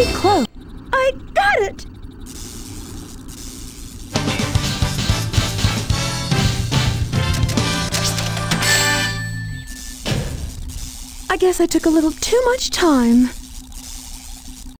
Be close. I got it. I guess I took a little too much time.